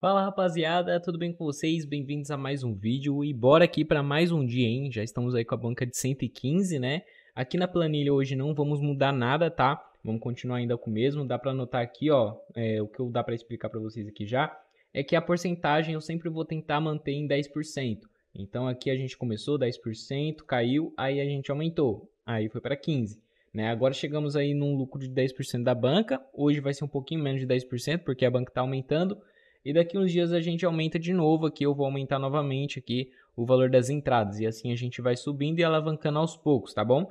Fala rapaziada, tudo bem com vocês? Bem-vindos a mais um vídeo e bora aqui para mais um dia, hein? Já estamos aí com a banca de 115, né? Aqui na planilha hoje não vamos mudar nada, tá? Vamos continuar ainda com o mesmo. Dá para anotar aqui, ó, é, o que eu dá para explicar para vocês aqui já é que a porcentagem eu sempre vou tentar manter em 10%. Então aqui a gente começou 10%, caiu, aí a gente aumentou, aí foi para 15. Né? Agora chegamos aí num lucro de 10% da banca. Hoje vai ser um pouquinho menos de 10%, porque a banca está aumentando. E daqui uns dias a gente aumenta de novo aqui, eu vou aumentar novamente aqui o valor das entradas. E assim a gente vai subindo e alavancando aos poucos, tá bom?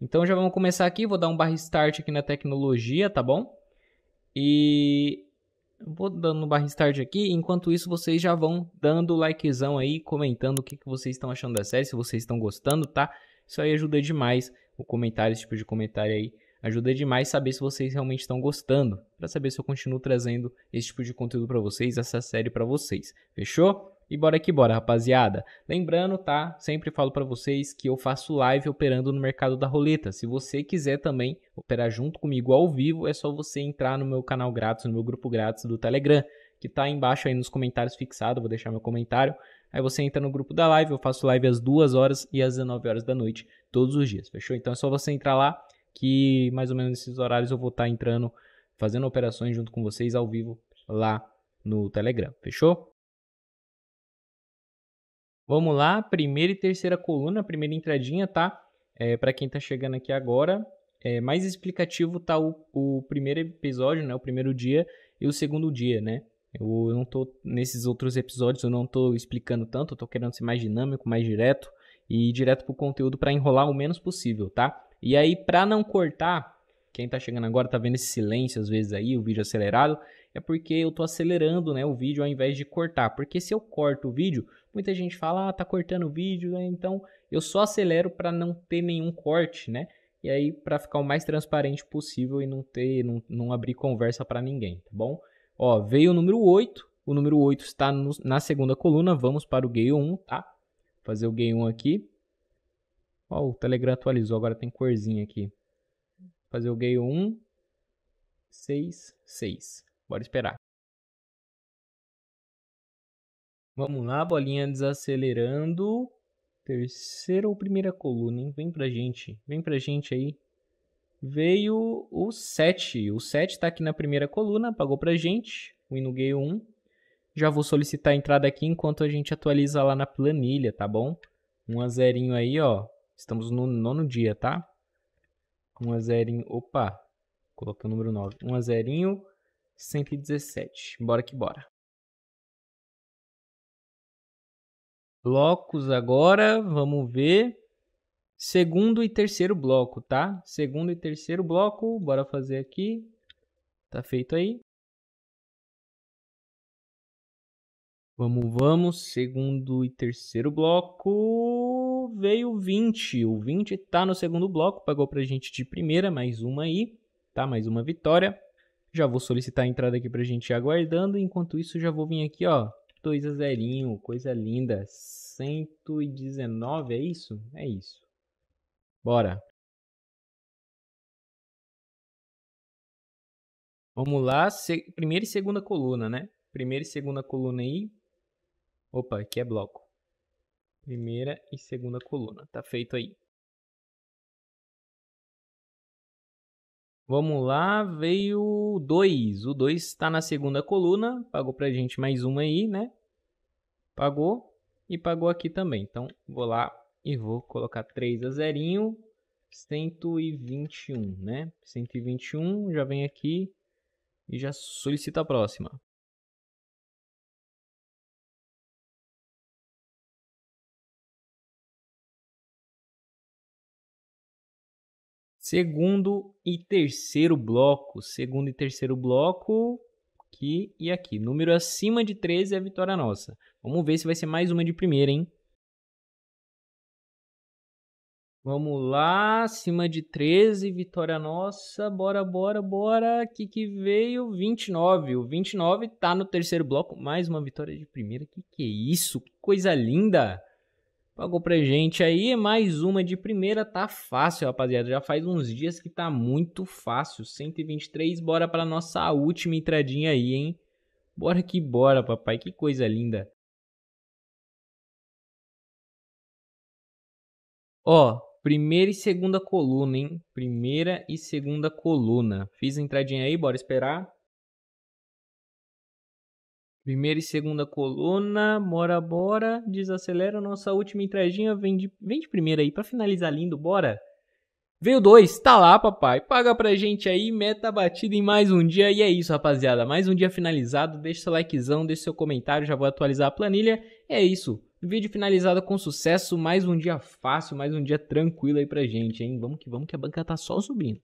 Então já vamos começar aqui, vou dar um barra start aqui na tecnologia, tá bom? E vou dando um barra start aqui, enquanto isso vocês já vão dando likezão aí, comentando o que, que vocês estão achando da série, se vocês estão gostando, tá? Isso aí ajuda demais o comentário, esse tipo de comentário aí Ajuda demais saber se vocês realmente estão gostando, para saber se eu continuo trazendo esse tipo de conteúdo para vocês, essa série para vocês. Fechou? E bora que bora, rapaziada. Lembrando, tá? Sempre falo para vocês que eu faço live operando no mercado da roleta. Se você quiser também operar junto comigo ao vivo, é só você entrar no meu canal grátis, no meu grupo grátis do Telegram, que tá aí embaixo aí nos comentários fixado, vou deixar meu comentário. Aí você entra no grupo da live, eu faço live às 2 horas e às 19 horas da noite, todos os dias, fechou? Então é só você entrar lá, que mais ou menos nesses horários eu vou estar tá entrando, fazendo operações junto com vocês ao vivo lá no Telegram. Fechou? Vamos lá, primeira e terceira coluna, primeira entradinha, tá? É, para quem está chegando aqui agora, é, mais explicativo tá o, o primeiro episódio, né? O primeiro dia e o segundo dia, né? Eu não tô nesses outros episódios, eu não tô explicando tanto, eu tô querendo ser mais dinâmico, mais direto e direto pro conteúdo para enrolar o menos possível, tá? E aí, para não cortar, quem tá chegando agora tá vendo esse silêncio às vezes aí, o vídeo acelerado, é porque eu tô acelerando, né, o vídeo ao invés de cortar. Porque se eu corto o vídeo, muita gente fala, ah, tá cortando o vídeo, né? então eu só acelero para não ter nenhum corte, né? E aí para ficar o mais transparente possível e não ter, não, não abrir conversa para ninguém, tá bom? Ó, veio o número 8, o número 8 está no, na segunda coluna, vamos para o Gale 1, tá? Fazer o Gale 1 aqui. Ó, o Telegram atualizou, agora tem corzinha aqui. Fazer o Gale 1, 6, 6. Bora esperar. Vamos lá, bolinha desacelerando. Terceira ou primeira coluna, hein? Vem pra gente. Vem pra gente aí. Veio o 7. O 7 tá aqui na primeira coluna, pagou pra gente. O no Gale 1. Já vou solicitar a entrada aqui enquanto a gente atualiza lá na planilha, tá bom? Um a zerinho aí, ó. Estamos no nono dia, tá? 1 a 0. Opa! Coloquei o número 9. 1 a 0. 117. Bora que bora. Blocos agora. Vamos ver. Segundo e terceiro bloco, tá? Segundo e terceiro bloco. Bora fazer aqui. Tá feito aí. Vamos, vamos. Segundo e terceiro bloco veio 20. O 20 tá no segundo bloco, pagou pra gente de primeira, mais uma aí, tá? Mais uma vitória. Já vou solicitar a entrada aqui pra gente ir aguardando. Enquanto isso, já vou vir aqui, ó. 2 a 0, coisa linda. 119, é isso? É isso. Bora. Vamos lá, primeira e segunda coluna, né? Primeira e segunda coluna aí. Opa, aqui é bloco. Primeira e segunda coluna. Tá feito aí. Vamos lá, veio 2. O 2 está na segunda coluna. Pagou pra gente mais uma aí, né? Pagou. E pagou aqui também. Então, vou lá e vou colocar 3 a 0. 121, né? 121, já vem aqui e já solicita a próxima. Segundo e terceiro bloco. Segundo e terceiro bloco. Aqui e aqui. Número acima de 13 é a vitória nossa. Vamos ver se vai ser mais uma de primeira, hein? Vamos lá, acima de 13, vitória nossa. Bora, bora, bora. Aqui que veio 29. O 29 tá no terceiro bloco. Mais uma vitória de primeira. Que que é isso? Que coisa linda! Pagou pra gente aí, mais uma de primeira, tá fácil, rapaziada. Já faz uns dias que tá muito fácil. 123, bora pra nossa última entradinha aí, hein? Bora que bora, papai. Que coisa linda. Ó, primeira e segunda coluna, hein? Primeira e segunda coluna. Fiz a entradinha aí, bora esperar. Primeira e segunda coluna, bora, bora. Desacelera nossa última entradinha. Vem de, vem de primeira aí pra finalizar lindo, bora. Veio dois, tá lá, papai. Paga pra gente aí, meta batida em mais um dia. E é isso, rapaziada. Mais um dia finalizado. Deixa seu likezão, deixa seu comentário. Já vou atualizar a planilha. É isso. Vídeo finalizado com sucesso. Mais um dia fácil, mais um dia tranquilo aí pra gente, hein? Vamos que vamos que a banca tá só subindo.